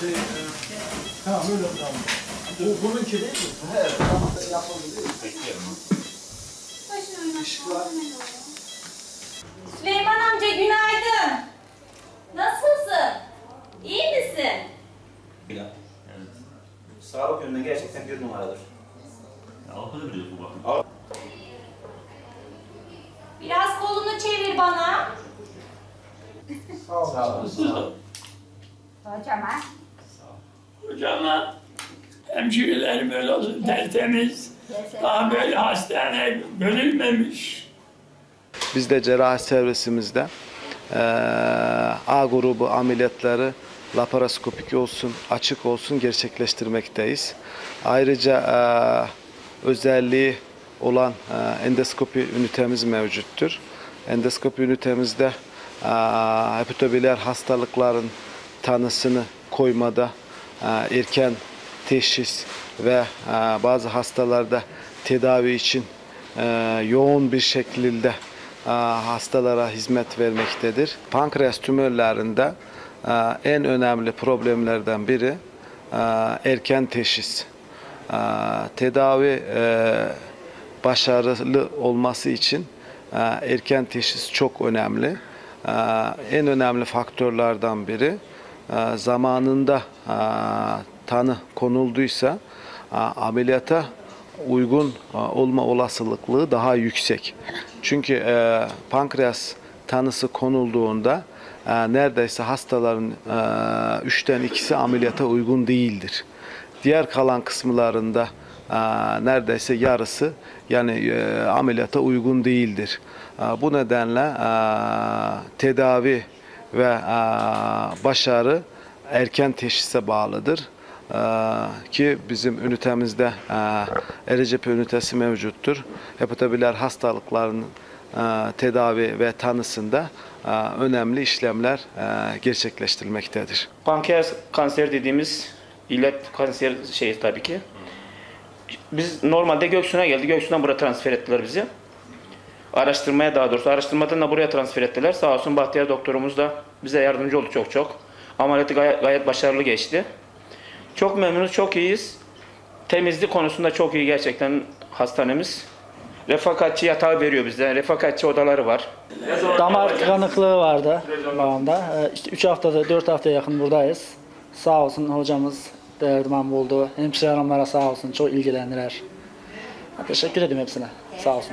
Şey, e, tamam öyle tamam. Bu bununki değil mi? Evet. Tamam. Süleyman amca günaydın. Nasılsın? İyi misin? Evet. Sağlık yönünden gerçekten bir numaradır. Avrupa'da bile bu bakın. Biraz kolunu çevir bana. Sağ olun. Hocam ha? Hocama hemşirelerim öyle olsun tertemiz. Daha böyle hastane bölünmemiş. Biz de cerrahi servisimizde eee, A grubu ameliyatları laparoskopik olsun, açık olsun gerçekleştirmekteyiz. Ayrıca eee, özelliği olan eee, endoskopi ünitemiz mevcuttur. Endoskopi ünitemizde eee hepatobiler hastalıkların tanısını koymada eee, erken teşhis ve eee, bazı hastalarda tedavi için eee, yoğun bir şekilde hastalara hizmet vermektedir. Pankreas tümörlerinde en önemli problemlerden biri erken teşhis. Tedavi başarılı olması için erken teşhis çok önemli. En önemli faktörlerden biri zamanında eee, tanı konulduysa eee, ameliyata uygun e, olma olasılıklığı daha yüksek. Çünkü e, pankreas tanısı konulduğunda e, neredeyse hastaların e, üçten ikisi ameliyata uygun değildir. Diğer kalan kısımlarında e, neredeyse yarısı yani e, ameliyata uygun değildir. E, bu nedenle e, tedavi ve e, başarı erken teşhise bağlıdır. Ee, ki bizim ünitemizde e, RCP ünitesi mevcuttur. Hepatobiler hastalıklarının e, tedavi ve tanısında e, önemli işlemler e, gerçekleştirilmektedir. Pankreas kanseri dediğimiz illet kanser şey tabii ki. Biz normalde Göksu'na geldi. Göksu'dan buraya transfer ettiler bizi. Araştırmaya daha doğrusu araştırmadan da buraya transfer ettiler. Sağ olsun Bahtiyar doktorumuz da bize yardımcı oldu çok çok. Ameliyatı gayet, gayet başarılı geçti. Çok memnunuz, çok iyiyiz. Temizlik konusunda çok iyi gerçekten hastanemiz. Refakatçi yatağı veriyor bize. Refakatçi odaları var. Damar tıkanıklığı vardı. Ee, İşte 3 haftada 4 haftaya yakın buradayız. Sağ olsun hocamız derdiman buldu. Hemşire hanımlara sağ olsun çok ilgilendiler. Teşekkür ederim hepsine. Sağ olsun.